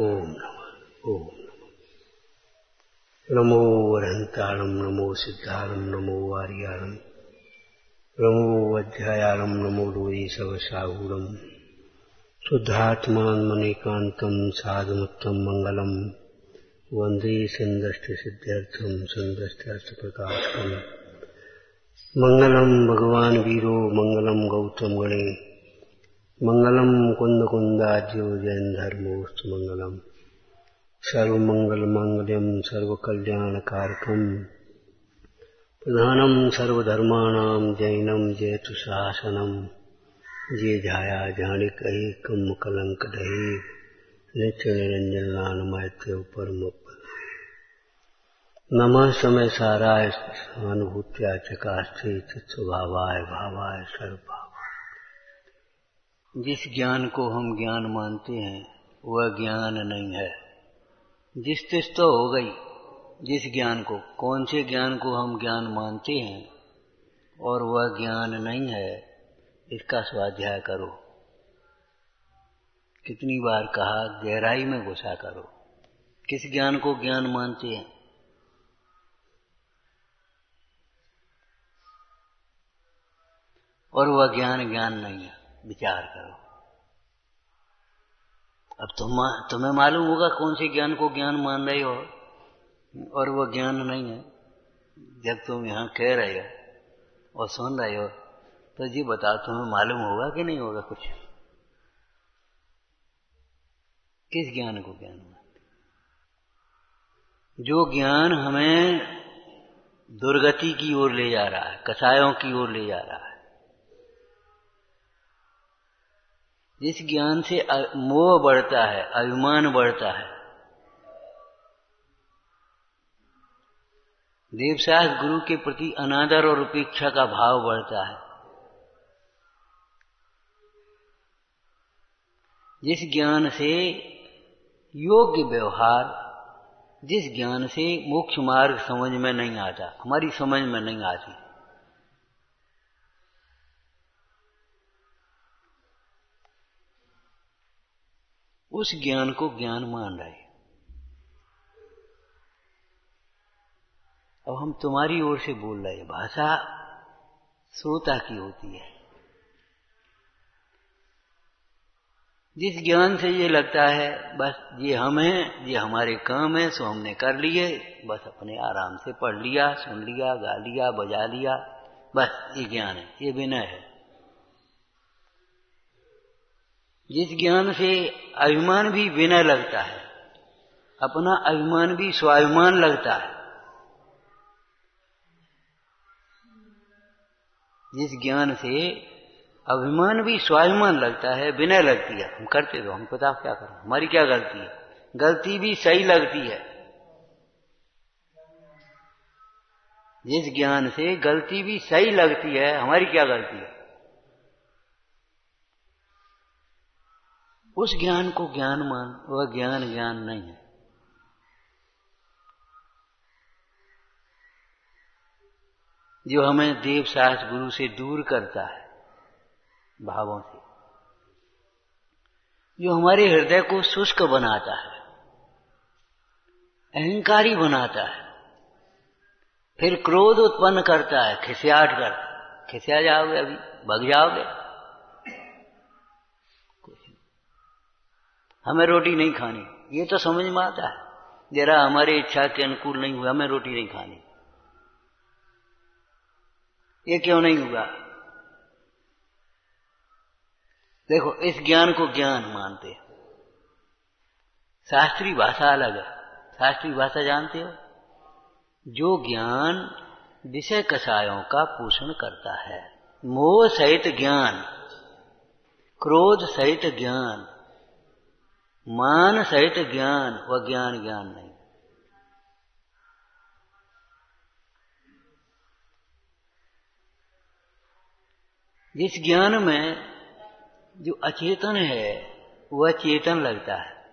ओम नमः नमो। वरहंताणम नमो सिद्धाणम नमो वार्याणम नमो वज्रायाणम नमो लोये सवसाहूरम शुद्धात्मान मनेकांतम साधुमुत्तम मंगलम वंदे संदष्टसिद्ध्यर्थम संदष्ट्यर्थप्रकाशकम् मङ्गलम् भगवान् वीरो, मङ्गलम् गौतम गणे मङ्गलम् कुन्दकुन्दाज्यो जैन धर्मोऽस्तु मङ्गलम् सर्वमङ्गलमाङ्गल्यम् सर्वकल्याणकारकम्। प्रधानम् सर्वधर्माणाम् जैनम् जयतु शासनम्। जे जाया जाणिकैकम् कलङ्कदहे नित्य निरञ्जन नानमैत्य परम नमः समय साराय अनुभूत्या चकास्ते स्वभावाय, भावाय, सर्वभावाय। जिस ज्ञान को हम ज्ञान मानते हैं, वह ज्ञान नहीं है। जिस तिस तो हो गई, जिस ज्ञान को, कौन से ज्ञान को हम ज्ञान मानते हैं, और वह ज्ञान नहीं है, इसका स्वाध्याय करो। कितनी बार कहा, गहराई में घुसा करो। किस ज्ञान को ज्ञान मानते हैं? और वह ज्ञान ज्ञान नहीं है। विचार करो। अब तुम तुम्हें मालूम होगा कौन से ज्ञान को ज्ञान मान रहे हो, और वो ज्ञान नहीं है। जब तुम यहाँ कह रहे हो और सुन रहे हो तो जी बताओ, तुम्हें मालूम होगा कि नहीं होगा कुछ? किस ज्ञान को ज्ञान जो ज्ञान हमें दुर्गति की ओर ले जा रहा है, कसायों की ओर ले जा रहा है जिस ज्ञान से मोह बढ़ता है, अभिमान बढ़ता है। देवशास गुरु के प्रति अनादर और उपेक्षा का भाव बढ़ता है। जिस ज्ञान से योग्य व्यवहार, जिस ज्ञान से मोक्ष मार्ग समझ में नहीं आता, हमारी समझ में नहीं आती। उस ज्ञान को ज्ञान मान रहे अब हम तुम्हारी ओर से बोल रहे भाषा श्रोता की होती है। जिस ज्ञान से ये लगता है, बस ये हम हैं, ये हमारे काम है, सो हमने कर लिए, बस अपने आराम से पढ़ लिया, सुन लिया, गा लिया, बजा लिया, बस ये ज्ञान है, ये विनय है। जिस ज्ञान से अभिमान भी विनय लगता है, अपना अभिमान भी स्वाभिमान लगता है। जिस ज्ञान से अभिमान भी स्वाभिमान लगता है विनय लगती है। हम करते तो हम पता क्या करें? हमारी क्या गलती है? गलती भी सही लगती है। जिस ज्ञान से गलती भी सही लगती है, हमारी क्या गलती है? उस ज्ञान को ज्ञान मान, वह ज्ञान ज्ञान नहीं है। जो हमें देव साहस गुरु से दूर करता है, भावों से, जो हमारे हृदय को शुष्क बनाता है, अहंकारी बनाता है, फिर क्रोध उत्पन्न करता है खिसियाट कर खिसिया जाओगे अभी, भग जाओगे? हमें रोटी नहीं खानी। ये तो समझ में आता है। जरा हमारी इच्छा के अनुकूल नहीं हुआ, हमें रोटी नहीं खानी। ये क्यों नहीं हुआ? देखो, इस ज्ञान को ज्ञान मानते हैं। शास्त्रीय भाषा अलग है। शास्त्रीय भाषा जानते हो? जो ज्ञान विषय कषायों का पोषण करता है, मोह सहित ज्ञान, क्रोध सहित ज्ञान मान सहित ज्ञान व ज्ञान ज्ञान नहीं। जिस ज्ञान में जो अचेतन है, वह चेतन लगता है।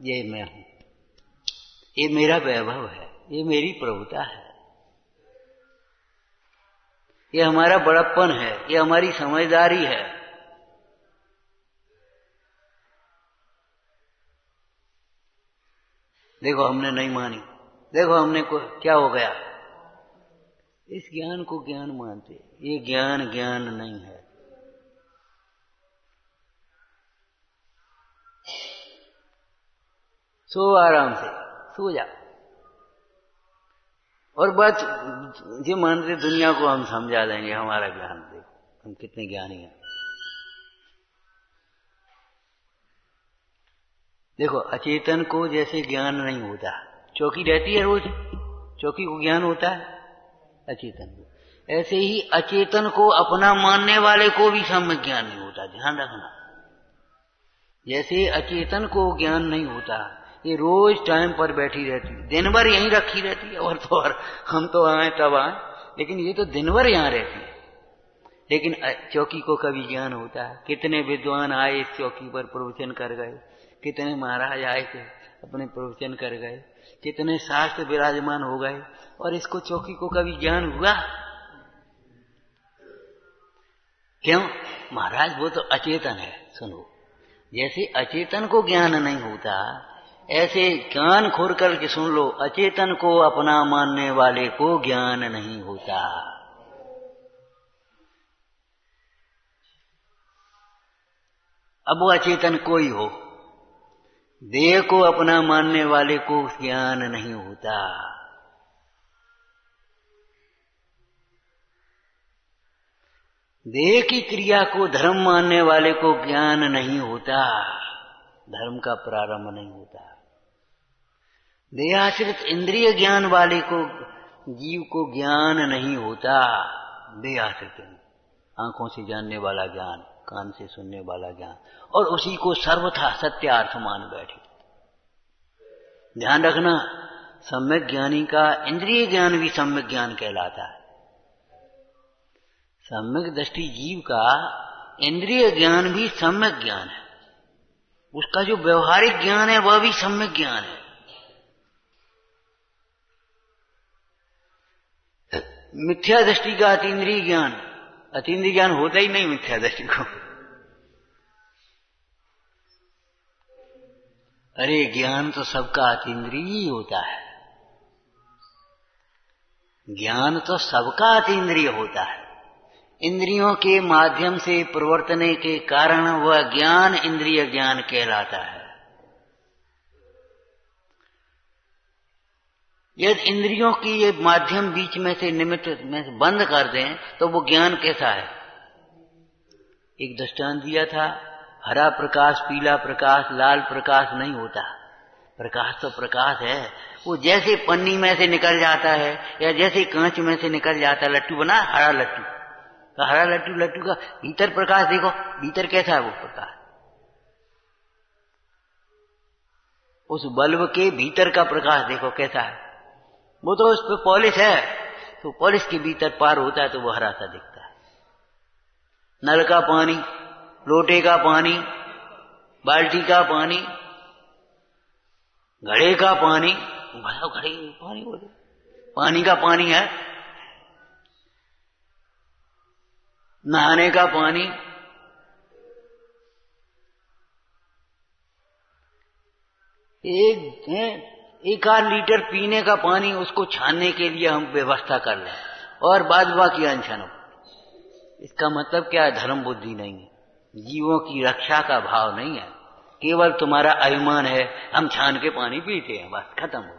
ये मैं हूँ। ये मेरा वैभव है। ये मेरी प्रभुता है। ये हमारा बड़प्पन है। ये हमारी समझदारी है। देखो हमने नहीं मानी। देखो हमने को क्या हो गया? इस ज्ञान को ज्ञान मानते ये ज्ञान ज्ञान नहीं है। सो आराम से, सो जा। और बस ये मानते दुनिया को हम समझा देंगे, हमारा ज्ञान देखो। हम कितने ज्ञानी हैं। देखो, अचेतन को जैसे ज्ञान नहीं होता। चौकी रहती है रोज, चौकी को ज्ञान होता है, अचेतन को। ऐसे ही अचेतन को अपना मानने वाले को भी सम्यक ज्ञान नहीं होता, ध्यान रखना। जैसे अचेतन को ज्ञान नहीं होता, ये रोज टाइम पर बैठी रहती है। दिन भर यहीं रखी रहती है, और तो और, हम तो आए तब आए, लेकिन ये तो दिन भर यहाँ रहती है। लेकिन चौकी को कभी ज्ञान होता है। कितने विद्वान आए इस चौकी पर प्रवचन कर गए। कितने महाराज आए थे, अपने प्रवचन कर गए, कितने शास्त्र विराजमान हो गए, और इसको चौकी को कभी ज्ञान हुआ? क्यों? महाराज, वो तो अचेतन है, सुनो। जैसे अचेतन को ज्ञान नहीं होता, ऐसे ज्ञान खोर करके सुन लो, अचेतन को अपना मानने वाले को ज्ञान नहीं होता। अब वो अचेतन कोई हो? देह को अपना मानने वाले को ज्ञान नहीं होता। देह की क्रिया को धर्म मानने वाले को ज्ञान नहीं होता। धर्म का प्रारंभ नहीं होता। देहाश्रित इंद्रिय ज्ञान वाले को, जीव को ज्ञान नहीं होता। देहाश्रित, आँखों से जानने वाला ज्ञान। कान से सुनने वाला ज्ञान। और उसी को सर्वथा सत्यार्थ मान बैठे। ध्यान रखना, सम्यक ज्ञानी का इंद्रिय ज्ञान भी सम्यक ज्ञान कहलाता है। सम्यक दृष्टि जीव का इंद्रिय ज्ञान भी सम्यक ज्ञान है। उसका जो व्यवहारिक ज्ञान है, वह भी सम्यक ज्ञान है। मिथ्या दृष्टि का अतीन्द्रिय ज्ञान अतीन्द्रिय ज्ञान होता ही नहीं मिथ्या दृष्टि को। अरे ज्ञान तो सबका अतीन्द्रिय ही होता है। ज्ञान तो सबका अतीन्द्रिय होता है। इंद्रियों के माध्यम से प्रवर्तने के कारण वह ज्ञान इंद्रिय ज्ञान कहलाता है। यदि इंद्रियों की ये माध्यम बीच में से निमित्त में से बंद कर दें तो वो ज्ञान कैसा है? एक दृष्टांत दिया था, हरा प्रकाश, पीला प्रकाश, लाल प्रकाश नहीं होता। प्रकाश तो प्रकाश है। वो जैसे पन्नी में से निकल जाता है, या जैसे कांच में से निकल जाता है, लट्टू बना, हरा लट्टू। तो हरा लट्टू लट्टू का भीतर प्रकाश देखो, भीतर कैसा है वो प्रकाश? उस बल्ब के भीतर का प्रकाश देखो, कैसा है? वो तो उस पर पॉलिश है। तो पॉलिश के भीतर पार होता है तो वो हरा सा दिखता है। नल का पानी, लोटे का पानी, बाल्टी का पानी, घड़े का पानी भरा घड़े पानी बोले पानी का पानी है। नहाने का पानी, एक एक आध लीटर पीने का पानी उसको छानने के लिए हम व्यवस्था कर लें और बाद बाकी अनशन। इसका मतलब क्या है? धर्म बुद्धि नहीं है। जीवों की रक्षा का भाव नहीं है। केवल तुम्हारा अभिमान है, हम छान के पानी पीते हैं, बस खत्म हो गया।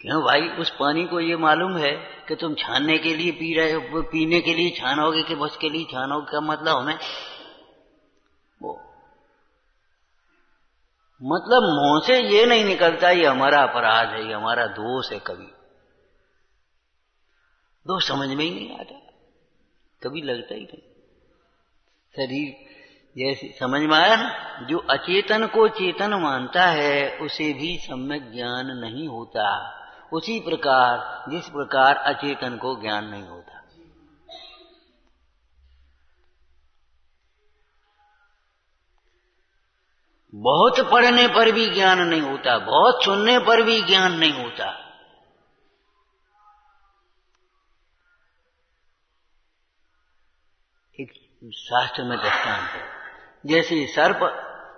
क्यों भाई? उस पानी को ये मालूम है कि तुम छानने के लिए पी रहे हो पीने के लिए छानोगे कि बस के लिए छानोगे? का मतलब हमें वो मतलब मुँह से ये नहीं निकलता, ये हमारा अपराध है, ये हमारा दोष है कभी। दोष समझ में ही नहीं आता। कभी लगता ही नहीं। शरीर जैसे समझ में आया ना, जो अचेतन को चेतन मानता है, उसे भी सम्यक ज्ञान नहीं होता। उसी प्रकार, जिस प्रकार अचेतन को ज्ञान नहीं होता। बहुत पढ़ने पर भी ज्ञान नहीं होता, बहुत सुनने पर भी ज्ञान नहीं होता। एक शास्त्र में दृष्टांत है। जैसे सर्प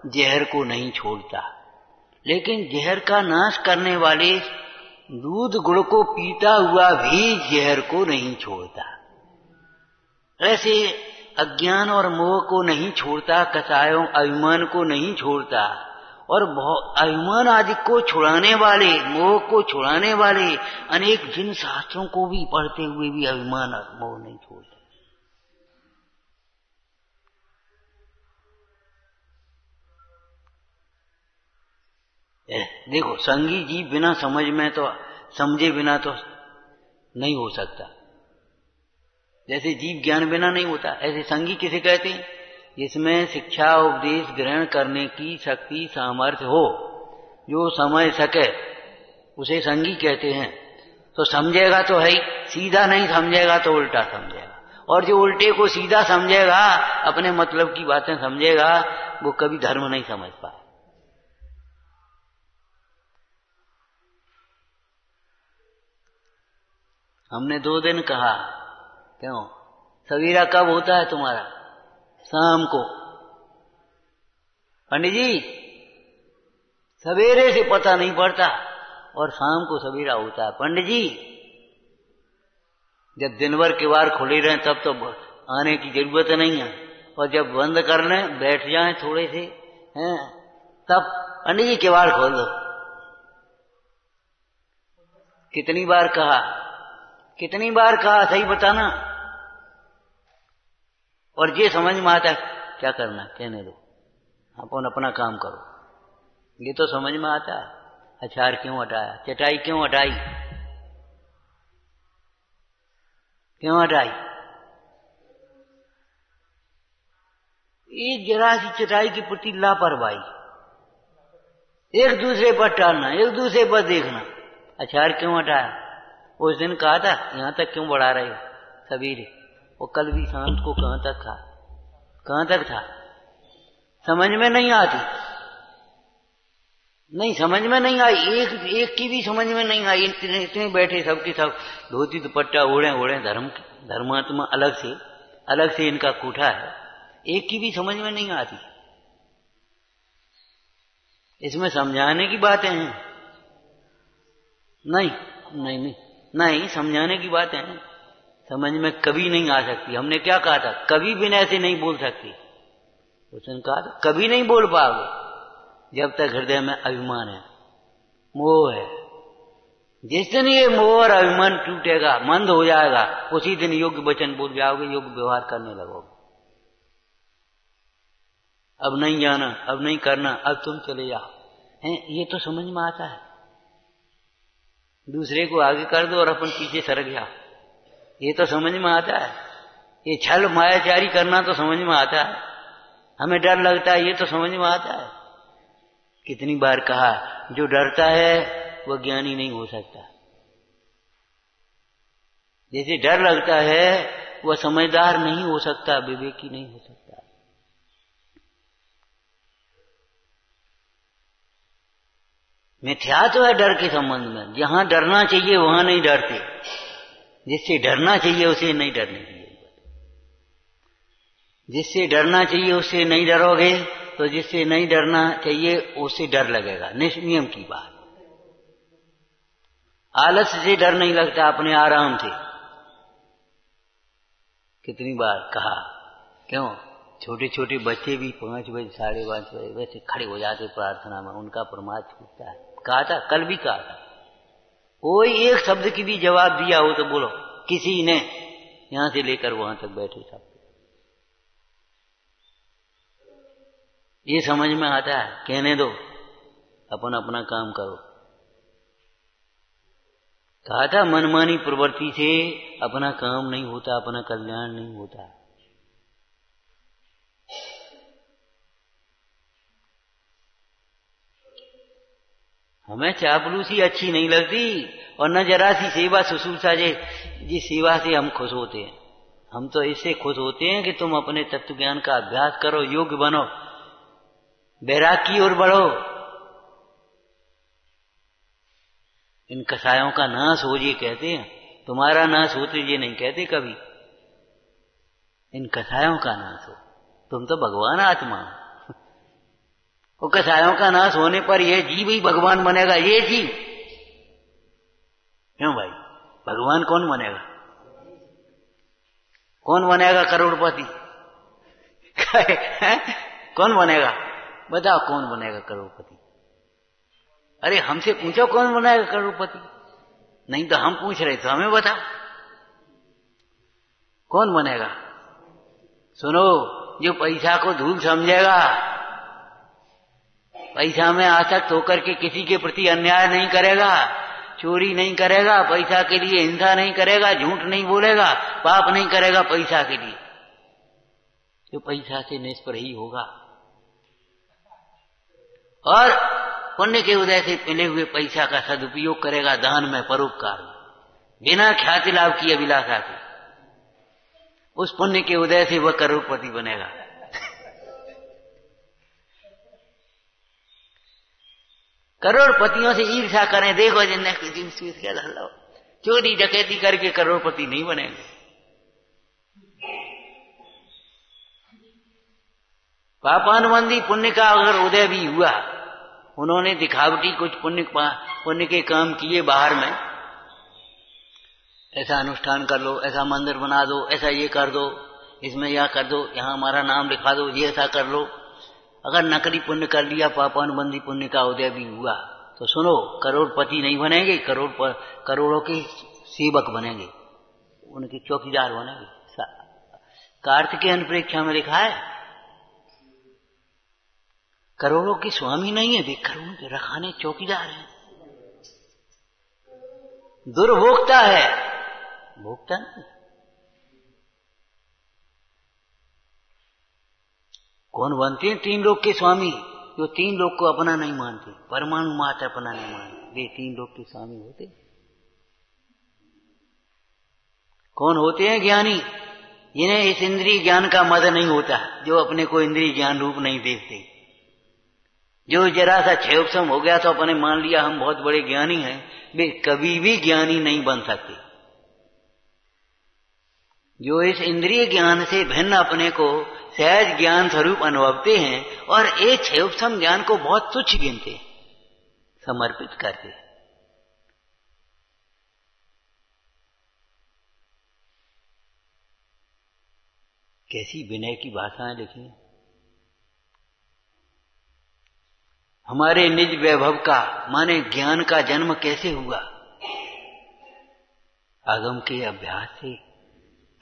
जहर को नहीं छोड़ता, लेकिन जहर का नाश करने वाले दूध गुड़ को पीता हुआ भी जहर को नहीं छोड़ता। ऐसे अज्ञान और मोह को नहीं छोड़ता, कसायों, अभिमान को नहीं छोड़ता, और अभिमान आदि को छुड़ाने वाले, मोह को छुड़ाने वाले, अनेक जिन शास्त्रों को भी पढ़ते हुए भी अभिमान और मोह नहीं छोड़ते। देखो, संगी जी बिना समझ में तो समझे बिना तो नहीं हो सकता। जैसे जीव ज्ञान बिना नहीं होता, ऐसे संगी किसे कहते हैं? जिसमें शिक्षा, उपदेश ग्रहण करने की शक्ति, सामर्थ्य हो, जो समझ सके, उसे संगी कहते हैं। तो समझेगा तो है सीधा नहीं समझेगा तो उल्टा समझेगा। और जो उल्टे को सीधा समझेगा, अपने मतलब की बातें समझेगा, वो कभी धर्म नहीं समझ पाए हमने दो दिन कहा क्यों? सवेरा कब होता है तुम्हारा? शाम को। पंडित जी, सवेरे से पता नहीं पड़ता और शाम को सवेरा होता है। पंडित जी, जब दिन भर के बार खुले रहे, तब तो आने की ज़रूरत नहीं है। और जब बंद कर लें, बैठ जाए थोड़े से, हैं? तब पंडित जी किवाड़ खोल दो। कितनी बार कहा? कितनी बार कहा सही बताना। और ये समझ में आता है, क्या करना कहने दो। अपन अपना काम करो। ये तो समझ में आता है। अचार क्यों हटाया? चटाई क्यों हटाई? क्यों हटाई? एक जरा सी चटाई के प्रति लापरवाही। एक दूसरे पर टालना, एक दूसरे पर देखना। अचार क्यों हटाया? उस दिन कहा था, यहाँ तक क्यों बढ़ा रहे हो सवेरे वो कल भी शांत को कहाँ तक था? कहाँ तक था? समझ में नहीं आती। नहीं, समझ में नहीं आई। एक एक की भी समझ में नहीं आई। इतने इतने बैठे सबके सब, धोती दुपट्टा, ओढ़े ओढ़े, धर्म, धर्मात्मा अलग से अलग से इनका कूठा है। एक की भी समझ में नहीं आती। इसमें समझाने की बातें हैं। नहीं नहीं नहीं। नहीं समझाने की बात है समझ में कभी नहीं आ सकती। हमने क्या कहा था? कभी भी ऐसे नहीं बोल सकती। उसने कहा था, कभी नहीं बोल पाओगे, जब तक हृदय में अभिमान है। मोह है। जिस दिन ये मोह और अभिमान टूटेगा, मंद हो जाएगा, उसी दिन योग्य वचन बोल जाओगे, योग्य व्यवहार करने लगोगे। अब नहीं जाना, अब नहीं करना, अब तुम चले जाओ। हैं? ये तो समझ में आता है। दूसरे को आगे कर दो और अपन पीछे सरक जाओ। ये तो समझ में आता है। ये छल मायाचारी करना तो समझ में आता है। हमें डर लगता है, ये तो समझ में आता है। कितनी बार कहा, जो डरता है, वह ज्ञानी नहीं हो सकता। जैसे डर लगता है, वह समझदार नहीं हो सकता, विवेकी नहीं हो सकता। मिथ्या तो है डर के संबंध में। जहाँ डरना चाहिए, वहाँ नहीं डरते। जिससे डरना चाहिए, उसे नहीं डरने चाहिए जिससे डरना चाहिए उससे नहीं डरोगे तो जिससे नहीं डरना चाहिए उससे डर लगेगा। नियम की बात। आलस से डर नहीं लगता, अपने आराम से। कितनी बार कहा, क्यों? छोटे छोटे बच्चे भी पाँच बजे, साढ़े पाँच बजे, वैसे खड़े हो जाते प्रार्थना में, उनका प्रमाद छूटता है। कहा था, कल भी कहा था। कोई एक शब्द की भी जवाब दिया हो तो बोलो, किसी ने, यहाँ से लेकर वहाँ तक बैठे सब। ये समझ में आता है, कहने दो अपन अपना काम करो। कहा था, मनमानी प्रवृत्ति से अपना काम नहीं होता, अपना कल्याण नहीं होता। हमें चापलूसी अच्छी नहीं लगती। और न जरा सी सेवा सुश्रूषा जे जिस सेवा से हम खुश होते हैं। हम तो इससे खुश होते हैं कि तुम अपने तत्व ज्ञान का अभ्यास करो, योग्य बनो। बैराग की ओर बढ़ो। इन कसायों का नाश हो ये कहते हैं। तुम्हारा नाश होते ये नहीं कहते कभी। इन कसायों का नाश हो। तुम तो भगवान आत्मा वो कसायों का नाश होने पर यह जीव ही भगवान बनेगा, ये जीव। क्यों भाई? भगवान कौन बनेगा? कौन बनेगा करोड़पति? कौन बनेगा? बताओ कौन बनेगा करोड़पति? अरे हमसे पूछो कौन बनाएगा करोड़पति? नहीं तो हम पूछ रहे तो हमें बताओ। कौन बनेगा? सुनो, जो पैसा को धूल समझेगा पैसा में आसक्त होकर के किसी के प्रति अन्याय नहीं करेगा, चोरी नहीं करेगा, पैसा के लिए हिंसा नहीं करेगा, झूठ नहीं बोलेगा, पाप नहीं करेगा पैसा के लिए। जो पैसा से निष्पर ही होगा। और पुण्य के उदय से मिले हुए पैसा का सदुपयोग करेगा दान में परोपकार। बिना ख्याति लाभ की अभिलाषा से। उस पुण्य के उदय से वह करोड़पति बनेगा। करोड़पतियों से ईर्षा करें, देखो जिन्हें चोरी, डकैती करके करोड़पति नहीं बनेंगे। पापानुबंधी पुण्य का अगर उदय भी हुआ, उन्होंने दिखावटी कुछ पुण्य पुण्य के काम किए बाहर में। ऐसा अनुष्ठान कर लो, ऐसा मंदिर बना दो, ऐसा ये कर दो, इसमें यह कर दो, यहाँ हमारा नाम लिखा दो, ये ऐसा कर लो। अगर नकली पुण्य कर लिया, पापानुबंधी पुण्य का उदय भी हुआ तो सुनो, करोड़पति नहीं बनेंगे, करोड़ करोड़ों के सेवक बनेंगे, उनके चौकीदार बनेंगे। कार्त के अनुप्रेक्षा में लिखा है, करोड़ों के स्वामी नहीं है वे करोड़ों के रखाने चौकीदार हैं। दुर्भोक्ता है, भोक्ता नहीं। कौन बनते हैं तीन लोग के स्वामी? जो तीन लोग को अपना नहीं मानते। परमाणु मात्र अपना नहीं मानते। वे तीन लोग के स्वामी होते। कौन होते हैं ज्ञानी? जिन्हें इस इंद्रिय ज्ञान का मद नहीं होता, जो अपने को इंद्रिय ज्ञान रूप नहीं देखते। जो जरा सा क्षयोपम हो गया तो अपने मान लिया हम बहुत बड़े ज्ञानी हैं, वे कभी भी ज्ञानी नहीं बन सकते। जो इस इंद्रिय ज्ञान से भिन्न अपने को सहज ज्ञान स्वरूप अनुभवते हैं और एक क्षयोपम ज्ञान को बहुत तुच्छ गिनते समर्पित करते कैसी विनय की भाषाएँ लिखी हमारे निज वैभव का, माने ज्ञान का जन्म कैसे हुआ? आगम के अभ्यास से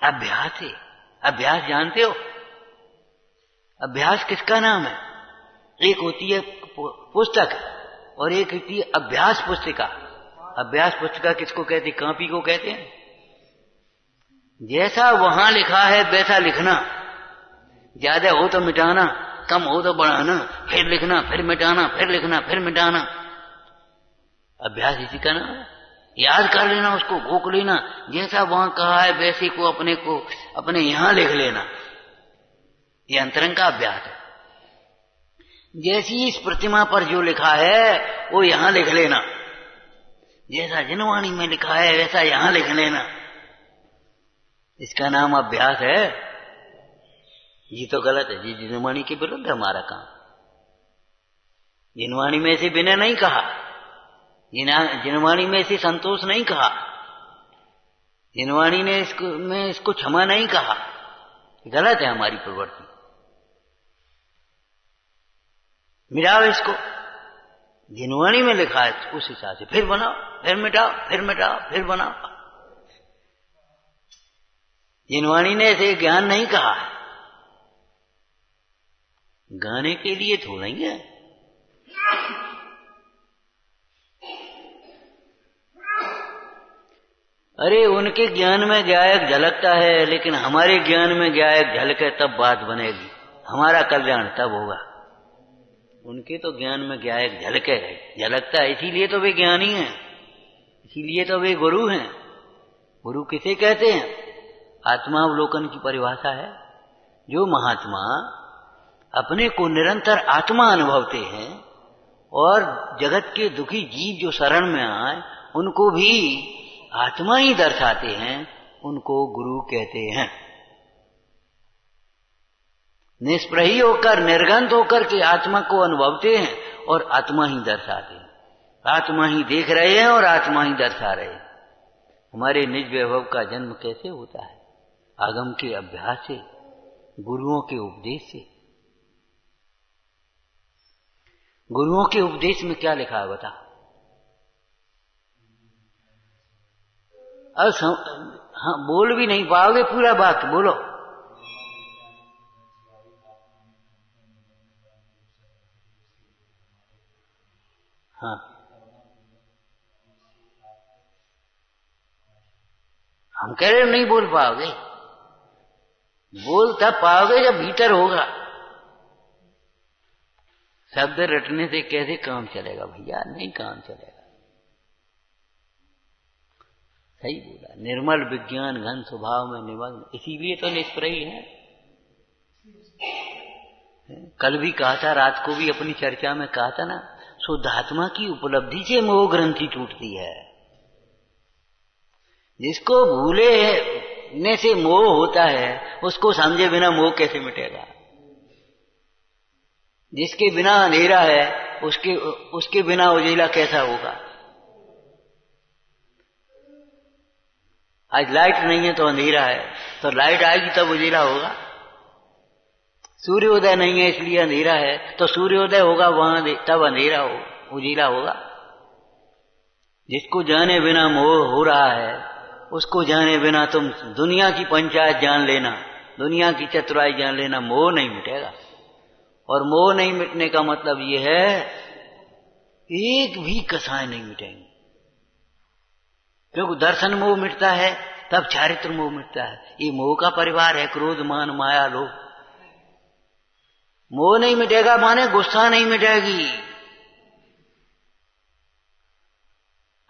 अभ्यास से अभ्यास जानते हो? अभ्यास किसका नाम है? एक होती है पुस्तक और एक होती है अभ्यास पुस्तिका। अभ्यास पुस्तिका किसको कहते कापी को कहते हैं। जैसा वहाँ लिखा है, वैसा लिखना। ज़्यादा हो तो मिटाना, कम हो तो बढ़ाना, फिर लिखना, फिर मिटाना, फिर लिखना, फिर मिटाना। अभ्यास इसी का नाम है। याद कर लेना, उसको घोक लेना। जैसा वहाँ कहा है, वैसे को अपने को, अपने यहाँ लिख लेना। ये अंतरंग का अभ्यास है। जैसी इस प्रतिमा पर जो लिखा है, वो यहाँ लिख लेना। जैसा जिनवाणी में लिखा है, वैसा यहाँ लिख लेना। इसका नाम अभ्यास है। ये तो गलत है। जी जिनवाणी के विरुद्ध हमारा काम। जिनवाणी में से बिना नहीं कहा। जिनवाणी में से संतोष नहीं कहा। जिनवाणी ने इसको में इसको क्षमा नहीं कहा। गलत है हमारी प्रवृत्ति। मिटाओ इसको। जिनवाणी में लिखा है, उस हिसाब से फिर बनाओ, फिर मिटाओ फिर मिटाओ, फिर बनाओ। जिनवाणी ने ऐसे ज्ञान नहीं कहा है। गाने के लिए थोड़ा ही है। अरे, उनके ज्ञान में गायक झलकता है, लेकिन हमारे ज्ञान में गायक झलके, तब बात बनेगी। हमारा कल्याण तब होगा। उनके तो ज्ञान में गायक झलके है। झलकता है, इसीलिए तो वे ज्ञानी हैं। इसीलिए तो वे गुरु हैं। गुरु किसे कहते हैं? आत्मावलोकन की परिभाषा है। जो महात्मा अपने को निरंतर आत्मा अनुभवते हैं, और जगत के दुखी जीव जो शरण में आए, उनको भी आत्मा ही दर्शाते हैं, उनको गुरु कहते हैं। निष्प्रही होकर निर्गंत होकर के आत्मा को अनुभवते हैं और आत्मा ही दर्शाते हैं। आत्मा ही देख रहे हैं और आत्मा ही दर्शा रहे हैं। हमारे निज वैभव का जन्म कैसे होता है? आगम के अभ्यास से, गुरुओं के उपदेश से। गुरुओं के उपदेश में क्या लिखा है बता अब हाँ बोल भी नहीं पाओगे, पूरा बात, बोलो। हाँ। हम कह रहे नहीं बोल पाओगे। बोल तब पाओगे जब भीतर होगा। शब्द रटने से कैसे काम चलेगा भैया? नहीं काम चलेगा। सही बोला। निर्मल विज्ञान घन स्वभाव में निमग्न। इसीलिए तो निष्प्रयी है? कल भी कहा था, रात को भी अपनी चर्चा में कहा था ना, शुद्धात्मा की उपलब्धि से मोह ग्रंथि टूटती है। जिसको भूले ने से मोह होता है, उसको समझे बिना मोह कैसे मिटेगा? जिसके बिना अंधेरा है, उसके उसके बिना उजेला कैसा होगा? आज लाइट नहीं है तो अंधेरा है। तो लाइट आएगी तब उजेला होगा। सूर्योदय नहीं है इसलिए अंधेरा है। तो सूर्योदय होगा वहाँ तब अंधेरा हो उजीला होगा। जिसको जाने बिना मोह हो रहा है, उसको जाने बिना तुम दुनिया की पंचायत जान लेना, दुनिया की चतुराई जान लेना, मोह नहीं मिटेगा। और मोह नहीं मिटने का मतलब यह है, एक भी कसाएँ नहीं मिटेंगे। क्योंकि दर्शन मोह मिटता है, तब चारित्र मोह मिटता है। ये मोह का परिवार है, क्रोध, मान, माया, लोभ। मोह नहीं मिटेगा माने गुस्सा नहीं मिटेगी।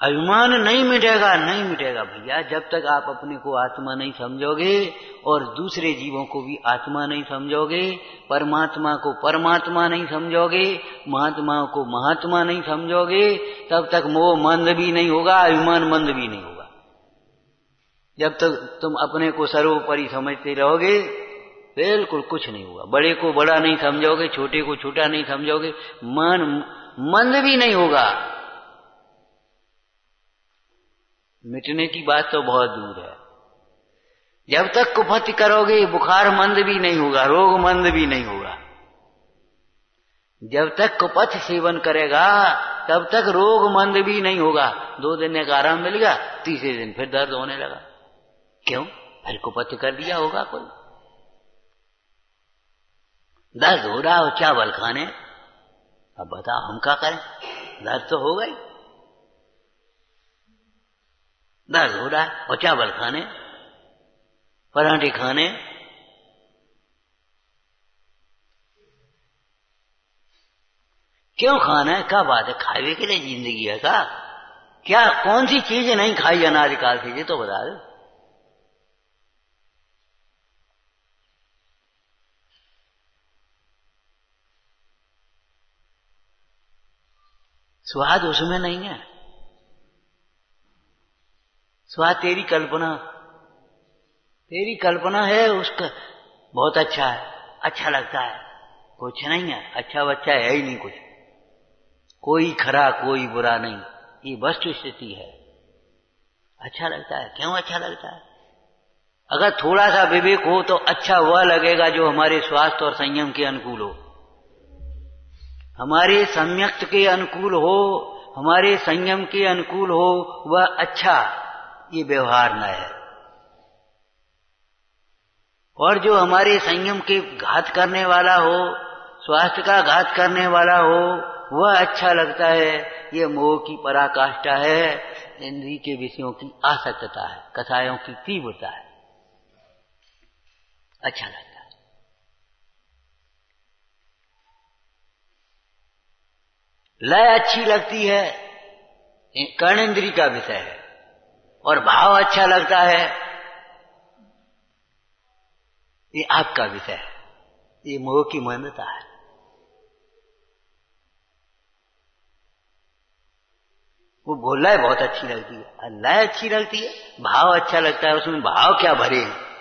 अभिमान नहीं मिटेगा नहीं मिटेगा भैया। जब तक आप अपने को आत्मा नहीं समझोगे और दूसरे जीवों को भी आत्मा नहीं समझोगे, परमात्मा को परमात्मा नहीं समझोगे, महात्मा को महात्मा नहीं समझोगे, तब तक मोह मंद भी नहीं होगा, अभिमान मंद भी नहीं होगा। जब तक तुम अपने को सर्वोपरि समझते रहोगे, बिल्कुल कुछ नहीं होगा। बड़े को बड़ा नहीं समझोगे, छोटे को छोटा नहीं समझोगे, मन मंद भी नहीं होगा। मिटने की बात तो बहुत दूर है। जब तक कुपति करोगे, बुखार मंद भी नहीं होगा, रोग मंद भी नहीं होगा। जब तक कुपथ सेवन करेगा, तब तक रोग मंद भी नहीं होगा। दो दिन का आराम मिल गया, तीसरे दिन फिर दर्द होने लगा। क्यों? फिर कुपथ कर दिया होगा कोई। दर्द हो रहा हो चावल खाने, अब बताओ हम क्या करें? दर्द तो हो। गई दर्द हो रहा है और चावल खाने, पराठे खाने। क्यों खाना है? क्या बात है? खावे के लिए ज़िंदगी है का? क्या कौन सी चीज़ नहीं खाई अनादिकाल से ये तो बता दो। स्वाद उसमें नहीं है। स्वाद तेरी कल्पना। तेरी कल्पना है, उसका बहुत अच्छा है अच्छा लगता है। कुछ नहीं है अच्छा बच्चा है ही नहीं कुछ। कोई खरा, कोई बुरा नहीं, ये वस्तु स्थिति है। अच्छा लगता है, क्यों अच्छा लगता है? अगर थोड़ा सा विवेक हो तो अच्छा वह लगेगा जो हमारे स्वास्थ्य और संयम के अनुकूल हो। हमारे सम्यक्त के अनुकूल हो, हमारे संयम के अनुकूल हो, वह अच्छा ये व्यवहार न है। और जो हमारे संयम के घात करने वाला हो, स्वास्थ्य का घात करने वाला हो, वह अच्छा लगता है। ये मोह की पराकाष्ठा है इंद्री के विषयों की आसक्तता है कथायों की तीव्रता है। अच्छा लगता है। लय अच्छी लगती है कर्णेन्द्री का विषय है। और भाव अच्छा लगता है। ये आपका विषय है। ये मोह की मान्यता है। वो बोला बहुत अच्छी लगती है। अल्लाह अच्छी लगती है, भाव अच्छा लगता है, उसमें भाव क्या भरे हैं?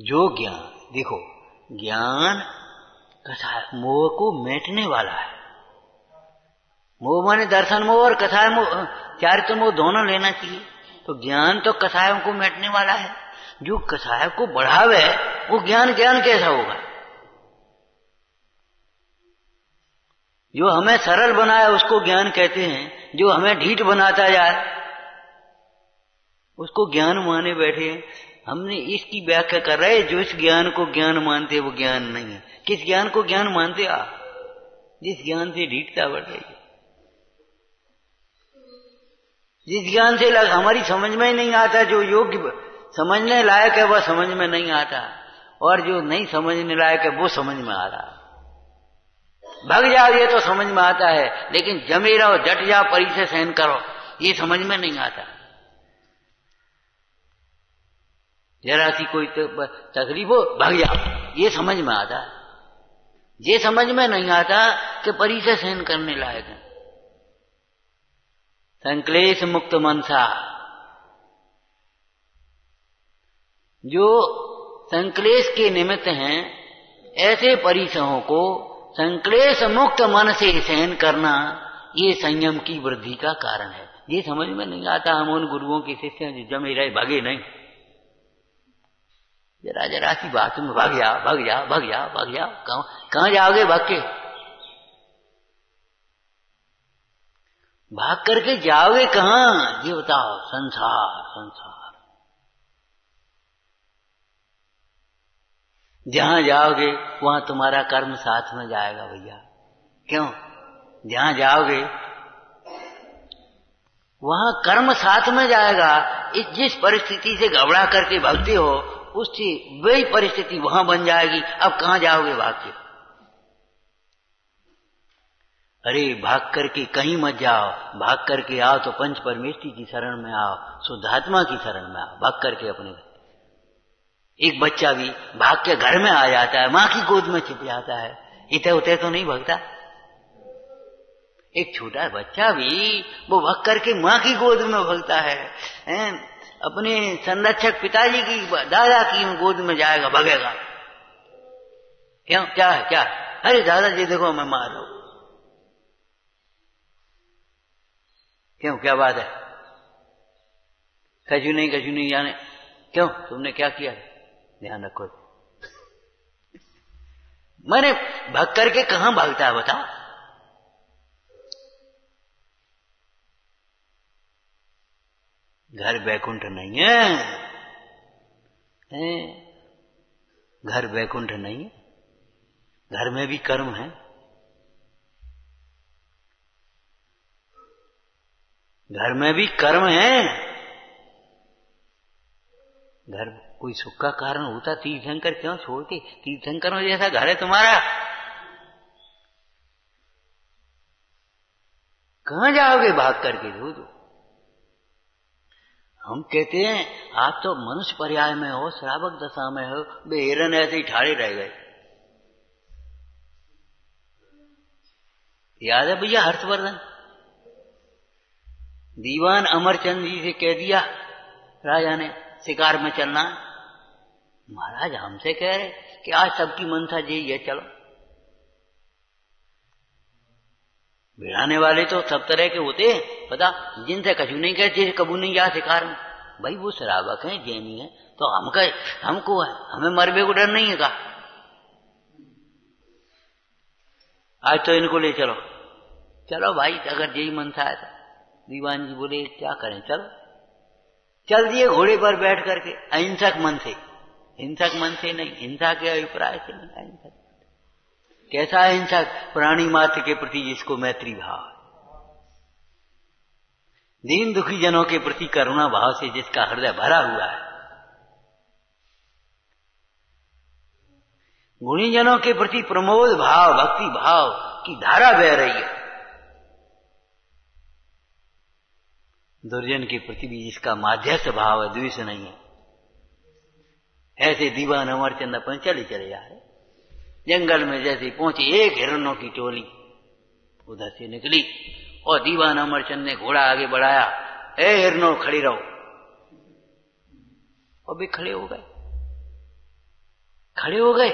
जो ज्ञान, देखो ज्ञान कथा मोह को मेटने वाला है। मोह माने दर्शन मोह और कथा मोह चारित्र मोह दोनों लेना चाहिए। तो ज्ञान तो कथाओं को मेटने वाला है। जो कथाओं को बढ़ावे, वो ज्ञान ज्ञान कैसा होगा? जो हमें सरल बनाए, उसको ज्ञान कहते हैं। जो हमें ढीठ बनाता जाए, उसको ज्ञान माने बैठे हैं। हमने इसकी व्याख्या कर रहे जो इस ज्ञान को ज्ञान मानते वो ज्ञान नहीं है। किस ज्ञान को ज्ञान मानते आप? जिस ज्ञान से ढीठता बढ़ रही है। जिस ज्ञान से लग, हमारी समझ में ही नहीं आता, जो योग्य समझने लायक है वह समझ में नहीं आता। और जो नहीं समझने लायक है, वो समझ में आ रहा। है भग जाओ, ये तो समझ में आता है, लेकिन जमे रहो, जट जाओ, परी से सहन करो, ये समझ में नहीं आता। जरा सी कोई तो तकलीफ़ हो, भग जाओ। ये समझ में आता? है ये समझ में नहीं आता कि परी से सहन करने लायक है। संक्लेश मुक्त मनसा। जो संक्लेश के निमित्त हैं, ऐसे परिसहों को संक्लेश मुक्त मन से सहन करना ये संयम की वृद्धि का कारण है। ये समझ में नहीं आता हम उन गुरुओं के शिष्य जो जमे रहे, भागे नहीं। जरा जरा सी बात में भाग जाओ भाग जाओ भाग जाओ भाग कहा, कहाँ जाओगे भाग के? भाग करके जाओगे कहाँ? ये बताओ, संसार संसार। जहाँ जाओगे, वहाँ तुम्हारा कर्म साथ में जाएगा भैया। क्यों? जहाँ जाओगे, वहाँ कर्म साथ में जाएगा। इस जिस परिस्थिति से घबरा करके भगते हो उससे वही परिस्थिति वहाँ बन जाएगी। अब कहाँ जाओगे भाग के अरे, भाग करके कहीं मत जाओ। भाग करके आओ तो पंच परमेष्टि की शरण में आओ, शुद्धात्मा की शरण में आओ। भाग करके अपने एक बच्चा भी भाग के घर में आ जाता है, माँ की गोद में छिप जाता है। इतने उतने तो नहीं भगता। एक छोटा बच्चा भी वो भग करके माँ की गोद में भगता हैं? अपने संरक्षक पिताजी की दादा की गोद में जाएगा, भगेगा। क्यों? क्या है? क्या अरे दादाजी देखो मैं मार रहा हूँ। क्यों? क्या बात है? कजू नहीं कजू नहीं जाने क्यों? तुमने क्या किया? ध्यान रखो। मैंने भग करके कहाँ भागता है, बताओ? घर बैकुंठ नहीं है? घर बैकुंठ नहीं है। घर में भी कर्म है। घर में भी कर्म है। घर कोई सुख का कारण होता तीर्थंकर क्यों छोड़ते? तीर्थंकरों जैसा घर है तुम्हारा। कहाँ जाओगे भाग करके दो दो हम कहते हैं, आप तो मनुष्य पर्याय में हो, श्रावक दशा में हो बे हिरन ऐसे ही ठाड़े रह गए. याद है भैया हर्षवर्धन? दीवान अमरचंद जी से कह दिया, राजा ने, शिकार में चलना। महाराज हमसे कह रहे कि आज सबकी मनसा जी ये चलो। भिड़ाने वाले तो सब तरह के होते हैं। पता, जिनसे कछु नहीं कहते कबू नहीं जा शिकार में भाई, वो शराबक है, जैनी है। तो हम कहे हमको है। हमें मरबे को डर नहीं है कहा आज तो इनको ले चलो। चलो भाई, अगर यही मन था तो। दीवान जी बोले, क्या करें, चलो। चल दिए घोड़े पर बैठ करके। अहिंसक मन से हिंसक मन से नहीं। हिंसा के अभिप्राय से नहीं, अहिंसक। कैसा अहिंसक प्राणी मात्र के प्रति जिसको मैत्री भाव दीन दुखी जनों के प्रति करुणा भाव से जिसका हृदय भरा हुआ है। गुणीजनों के प्रति प्रमोद भाव, भक्ति भाव की धारा बह रही है। दुर्जन के प्रति भी जिसका माध्यस्थ भाव है द्वेष नहीं है। ऐसे दीवान अमरचंद अपन चले चले जा रहे जंगल में जैसे पहुँची, एक हिरणों की टोली। उधर से निकली और दीवान अमरचंद ने घोड़ा आगे बढ़ाया, ए हिरणों खड़ी रहो। और भी खड़े हो गए। खड़े हो गए।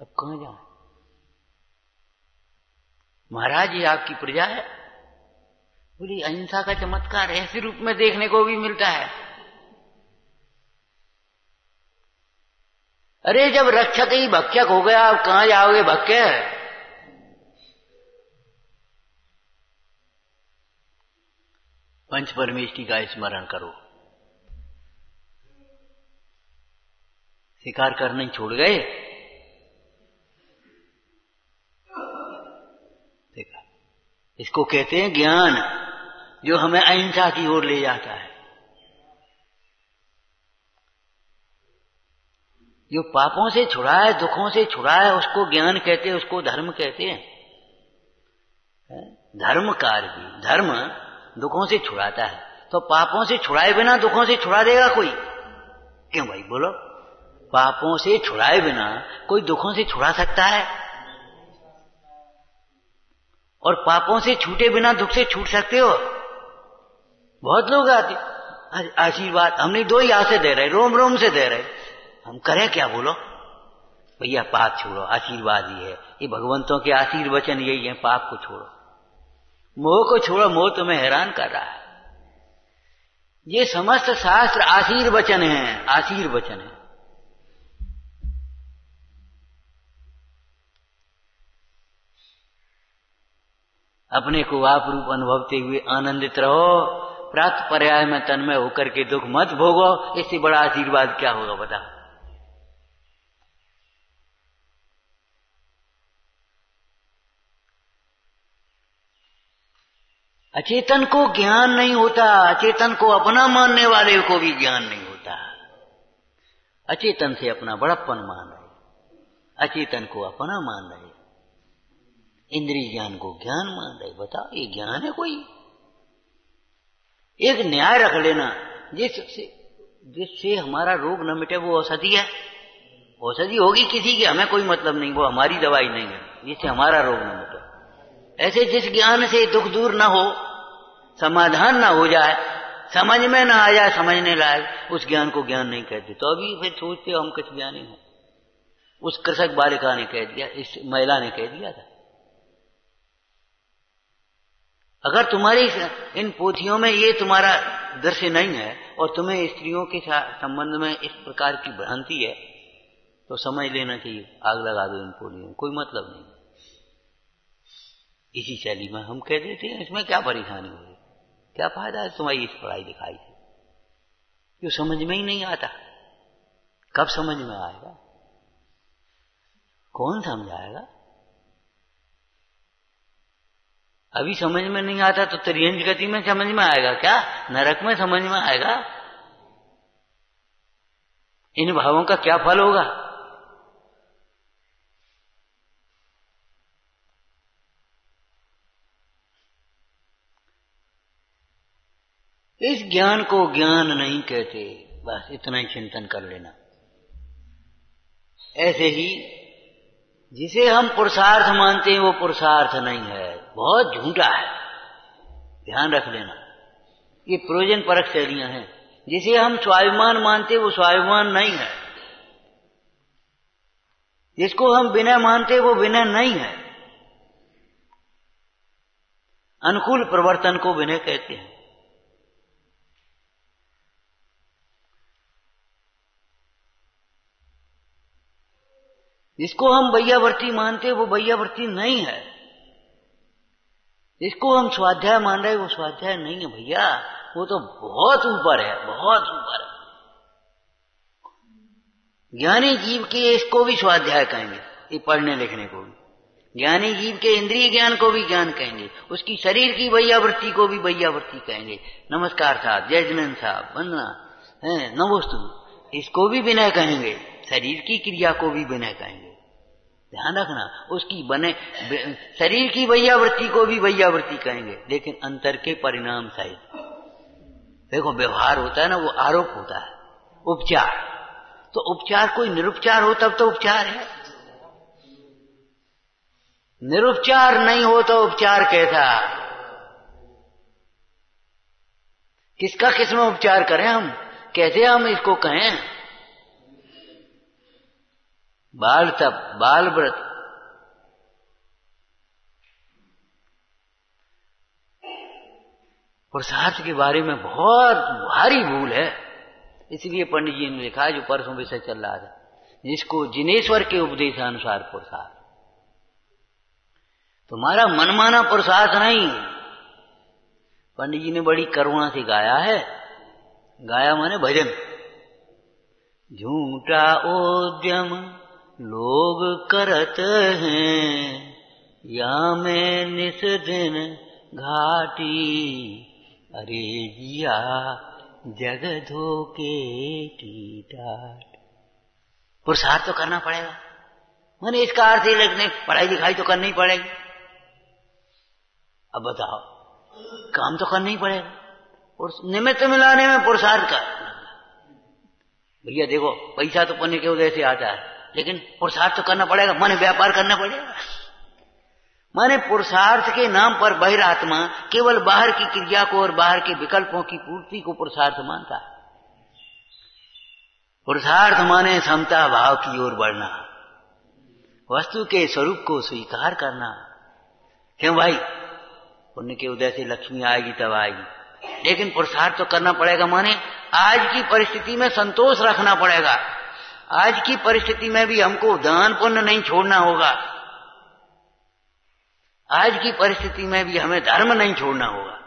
अब कहा जाओ महाराज ये आपकी प्रजा है। बोली, अहिंसा का चमत्कार ऐसे रूप में देखने को भी मिलता है। अरे जब रक्षक ही भक्षक हो गया आप कहाँ जाओगे भक्के? पंच परमेष्टि का स्मरण करो। शिकार करने छोड़ गए? देखा। इसको कहते हैं ज्ञान, जो हमें अहिंसा की ओर ले जाता है। जो पापों से छुड़ा है दुखों से छुड़ा है उसको ज्ञान कहते हैं, उसको धर्म कहते हैं। धर्म भी, धर्म दुखों से छुड़ाता है। तो पापों से छुड़ाए बिना दुखों से छुड़ा देगा कोई? क्यों भाई, बोलो। पापों से छुड़ाए बिना कोई दुखों से छुड़ा सकता है? और पापों से छूटे बिना दुख से छूट सकते हो? बहुत लोग आते आशीर्वाद, हमने दो ही से दे रहे रोम रोम से दे रहे हम करें क्या बोलो? भैया, पाप छोड़ो, आशीर्वाद ही है। ये भगवंतों के आशीर्वचन यही है, पाप को छोड़ो। मोह को छोड़ो, मोह तुम्हें हैरान कर रहा है। ये समस्त शास्त्र आशीर्वचन है आशीर्वचन है। अपने को आप रूप अनुभवते हुए आनंदित रहो, प्राप्त पर्याय में तन्मय होकर के दुख मत भोगो, इससे बड़ा आशीर्वाद क्या होगा बताओ? अचेतन को ज्ञान नहीं होता, अचेतन को अपना मानने वाले को भी ज्ञान नहीं होता। अचेतन से अपना बड़प्पन मान रहे। अचेतन को अपना मान रहे। इंद्रिय ज्ञान को ज्ञान मान रहे। बताओ, ये ज्ञान है कोई? एक न्याय रख लेना। जिससे जिससे हमारा रोग न मिटे, वो औषधि है। औषधि होगी किसी की, हमें कोई मतलब नहीं, वो हमारी दवाई नहीं है। जिससे हमारा रोग न मिटे। ऐसे जिस ज्ञान से दुख दूर ना हो, समाधान ना हो जाए, समझ में ना आ जाए, समझने लायक, उस ज्ञान को ज्ञान नहीं कहते। तो अभी फिर सोचते हम कुछ ज्ञानी हैं? उस कृषक बालिका ने कह दिया, इस महिला ने कह दिया था। अगर तुम्हारी इन पोथियों में ये तुम्हारा दृश्य नहीं है, और तुम्हें स्त्रियों के संबंध में इस प्रकार की भ्रांति है तो समझ लेना चाहिए आग लगा दो इन पोथियों कोई मतलब नहीं। इसी शैली में हम कह देते हैं, इसमें क्या परेशानी हुई क्या फ़ायदा है तुम्हारी इस पढ़ाई लिखाई से? जो समझ में ही नहीं आता? कब समझ में आएगा? कौन समझाएगा? अभी समझ में नहीं आता तो त्रियंज गति में समझ में आएगा क्या? नरक में समझ में आएगा? इन भावों का क्या फल होगा? इस ज्ञान को ज्ञान नहीं कहते। बस इतना ही चिंतन कर लेना। ऐसे ही, जिसे हम पुरुषार्थ मानते हैं, वो पुरुषार्थ नहीं है। बहुत झूठा है। ध्यान रख लेना। ये प्रयोजन परक शैलियाँ हैं। जिसे हम स्वाभिमान मानते वो स्वाभिमान नहीं है। जिसको हम विनय मानते वो विनय नहीं है। अनुकूल प्रवर्तन को विनय कहते हैं। जिसको हम भैयावर्ती मानते वो भैयावर्ती नहीं है। जिसको हम स्वाध्याय मान रहे वो स्वाध्याय नहीं है भैया। वो तो बहुत ऊपर है, बहुत ऊपर है। ज्ञानी जीव के इसको भी स्वाध्याय कहेंगे, ये पढ़ने लिखने को भी। ज्ञानी जीव के इंद्रिय ज्ञान को भी ज्ञान कहेंगे, उसकी शरीर की भैयावृत्ति को भी भैयावृत्ति कहेंगे। नमस्कार साहब, जय जनन साहब, वंदना। है, नमोस्तु। इसको भी विनय कहेंगे, शरीर की क्रिया को भी विनय कहेंगे। ध्यान रखना, उसकी बने शरीर की वैयावृत्ति को भी वैयावृत्ति कहेंगे, लेकिन अंतर के परिणाम सहित देखो, व्यवहार होता है ना, वो आरोप होता है, उपचार। तो उपचार, कोई निरुपचार हो, तब तो उपचार है। निरुपचार नहीं हो तो उपचार कैसा? किसका किसमें उपचार करें हम? कैसे हम इसको कहें? बाल तप, बाल व्रत। पुरुषार्थ के बारे में बहुत भारी भूल है। इसलिए पंडित जी ने लिखा जो परसों विषय चल रहा था। जिसको जिनेश्वर के उपदेशानुसार पुरुषार्थ तुम्हारा मनमाना पुरुषार्थ नहीं। पंडित जी ने बड़ी करुणा से गाया है। गाया माने भजन। झूठा उद्यम लोग करत हैं। या में निस दिन घाटी। अरे जिया जग धोके टीटाट पुरुषार्थ तो करना पड़ेगा। मैंने इसका अर्थ ही लगने पढ़ाई लिखाई तो करनी पड़ेगी। अब बताओ, काम तो करना ही पड़ेगा। और निमित्त मिलाने में पुरुषार्थ का। भैया देखो, पैसा तो पुण्य के उदय से आता है। लेकिन पुरुषार्थ तो करना पड़ेगा, मन व्यापार करना पड़ेगा। माने पुरुषार्थ के नाम पर बहिरात्मा केवल बाहर की क्रिया को और बाहर के विकल्पों की पूर्ति को पुरुषार्थ मानता है। पुरुषार्थ माने समता, भाव की ओर बढ़ना, वस्तु के स्वरूप को स्वीकार करना। क्यों भाई? पुण्य के उदय से लक्ष्मी आएगी, तब आएगी। लेकिन पुरुषार्थ तो करना पड़ेगा, माने आज की परिस्थिति में संतोष रखना पड़ेगा। आज की परिस्थिति में भी हमको दान पुण्य नहीं छोड़ना होगा। आज की परिस्थिति में भी हमें धर्म नहीं छोड़ना होगा।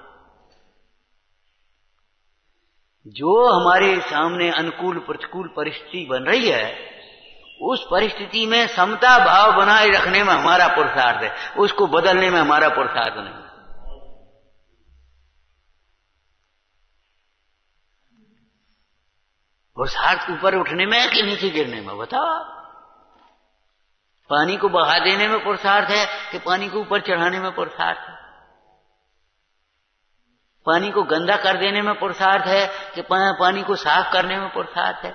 जो हमारे सामने अनुकूल प्रतिकूल परिस्थिति बन रही है, उस परिस्थिति में समता भाव बनाए रखने में हमारा पुरुषार्थ है। उसको बदलने में हमारा पुरुषार्थ नहीं। पुरुषार्थ ऊपर उठने में कि नीचे गिरने में, बताओ पानी को बहा देने में पुरुषार्थ है कि पानी को ऊपर चढ़ाने में पुरुषार्थ है? पानी को गंदा कर देने में पुरुषार्थ है कि पानी को साफ़ करने में पुरुषार्थ है?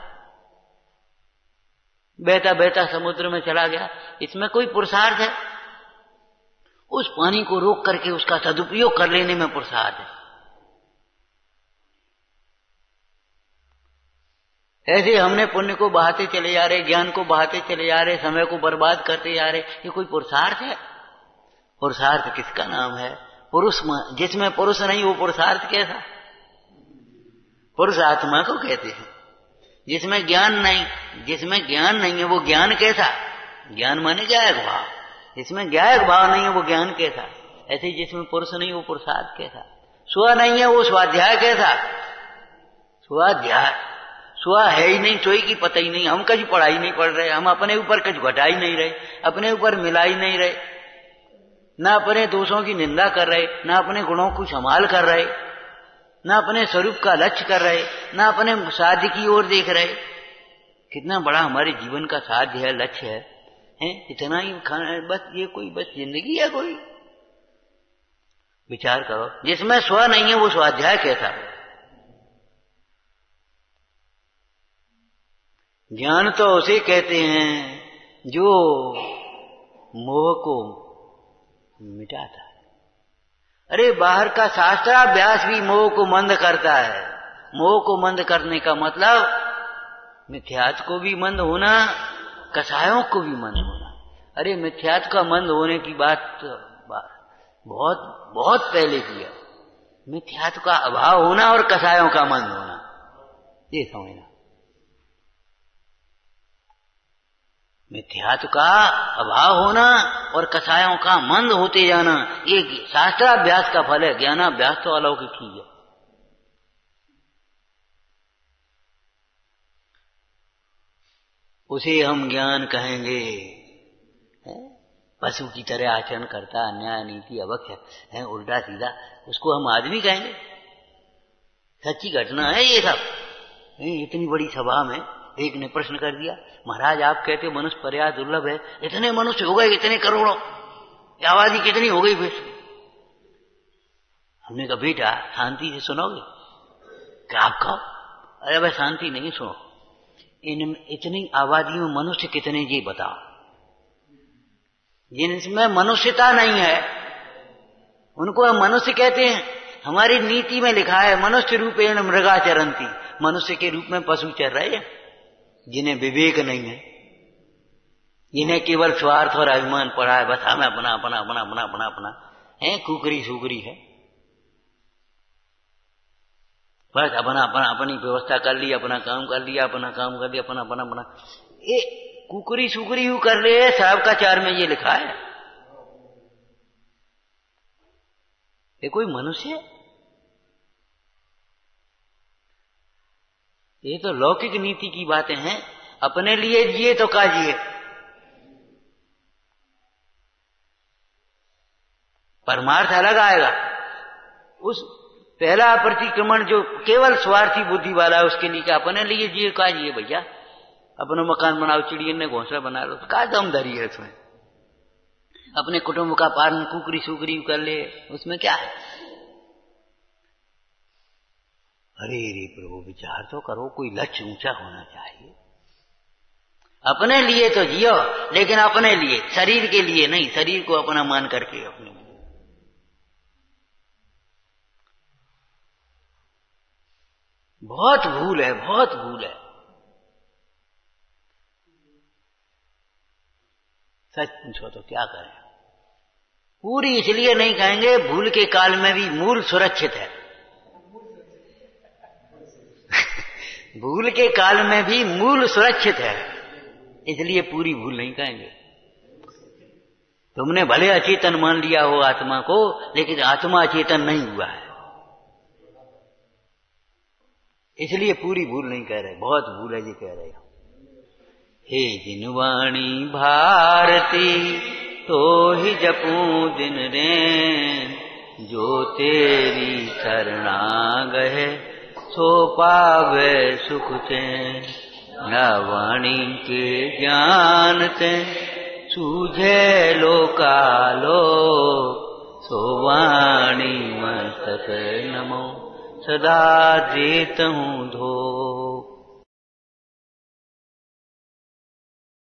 बहता बहता समुद्र में चला गया, इसमें कोई पुरुषार्थ है? उस पानी को रोक करके उसका सदुपयोग कर लेने में पुरुषार्थ है। ऐसे हमने पुण्य को बहाते चले जा रहे, ज्ञान को बहाते चले जा रहे, समय को बर्बाद करते जा रहे, ये कोई पुरुषार्थ है? पुरुषार्थ किसका नाम है? पुरुष जिसमें पुरुष नहीं, वो पुरुषार्थ कैसा? पुरुष आत्मा को कहते हैं। जिसमें ज्ञान नहीं, जिसमें ज्ञान नहीं है, वो ज्ञान कैसा? ज्ञान माने ज्ञायक भाव। जिसमें ज्ञायक भाव नहीं है, वो ज्ञान कैसा? ऐसे जिसमें पुरुष नहीं, वो पुरुषार्थ कैसा? स्व नहीं है, वो स्वाध्याय कैसा? स्वाध्याय। स्व है ही नहीं सोई की पता ही नहीं। हम कभी पढ़ाई नहीं पढ़ रहे, हम अपने ऊपर कुछ घटा ही नहीं रहे, अपने ऊपर मिला ही नहीं रहे। ना अपने दोषों की निंदा कर रहे, ना अपने गुणों को संभाल कर रहे, ना अपने स्वरूप का लक्ष्य कर रहे, ना अपने साध्य की ओर देख रहे। कितना बड़ा हमारे जीवन का साध्य है, लक्ष्य है, हैं? इतना ही खाना है बस ये कोई, बस ज़िंदगी है कोई। विचार करो। जिसमें स्व नहीं है, वो स्वाध्याय कैसा है। ज्ञान तो उसे कहते हैं जो मोह को मिटाता है। अरे, बाहर का शास्त्राभ्यास भी मोह को मंद करता है। मोह को मंद करने का मतलब मिथ्यात को भी मंद होना, कसायों को भी मंद होना। अरे मिथ्यात का मंद होने की बात तो बहुत बहुत पहले किया मिथ्यात का अभाव होना और कसायों का मंद होना। ये समझना। मिथ्यात्व का अभाव होना और कसायों का मंद होते जाना, ये शास्त्राभ्यास का फल है, ज्ञानाभ्यास तो अलौकिक ही है। उसे हम ज्ञान कहेंगे पशु की तरह आचरण करता, अन्याय नीति अवक्ष है, उल्टा सीधा, उसको हम आदमी कहेंगे। सच्ची घटना है ये सब। इतनी बड़ी सभा में एक ने प्रश्न कर दिया, महाराज, आप कहते मनुष्य पर्याय दुर्लभ है, इतने मनुष्य हो गए, इतने करोड़ों। आबादी कितनी हो गई फिर? हमने कहा, बेटा, शांति से सुनोगे? क्या आप कहो अरे, भाई, शांति नहीं, सुनो। इन, इतनी आबादी में मनुष्य कितने जी बताओ? जिनमें मनुष्यता नहीं है, उनको हम मनुष्य कहते हैं। हमारी नीति में लिखा है, मनुष्य रूपेण मृगा चरंती मनुष्य के रूप में पशु चर रहे हैं। जिन्हें विवेक नहीं है, जिन्हें केवल स्वार्थ और अभिमान पड़ा है, बस हमें अपना अपना अपना अपना अपना अपना। है, कुकरी सुकरी है। बस अपना अपना, अपनी व्यवस्था कर ली, अपना काम कर लिया, अपना काम कर लिया, अपना अपना अपना। ये कुकरी सुकरी कर ले साहब का चार में ये लिखा है। ये कोई मनुष्य है? ये तो लौकिक नीति की बातें हैं। अपने लिए जिए तो का जिए परमार्थ अलग आएगा। उस पहला प्रतिक्रमण जो केवल स्वार्थी बुद्धि वाला है, उसके नीचे अपने लिए जिए का जिए भैया? अपना मकान बनाओ, चिड़ियन ने घोंसला बना लो का दम धरी है उसमें? अपने कुटुंब का पालन कुकरी सुकरी कर ले, उसमें क्या है? अरे रे प्रभु, विचार तो करो, कोई लक्ष्य ऊँचा होना चाहिए। अपने लिए तो जियो, लेकिन अपने लिए, शरीर के लिए नहीं, शरीर को अपना मान करके अपने बहुत भूल है, बहुत भूल है। सच पूछो तो क्या करें? पूरी इसलिए नहीं कहेंगे, भूल के काल में भी मूल सुरक्षित है। भूल के काल में भी मूल सुरक्षित है। इसलिए पूरी भूल नहीं कहेंगे। तुमने भले अचेतन मान लिया हो आत्मा को, लेकिन आत्मा अचेतन नहीं हुआ है। इसलिए पूरी भूल नहीं कह रहे। बहुत भूल है जी कह रहे हो। हे जिनवाणी भारती तो ही जपू दिन रे, जो तेरी शरणा गए सो पावे सुख ते। वाणी के ते। सूझे लोकालो। सो वाणी मस्तक नमो। सदा देत हूँ धो।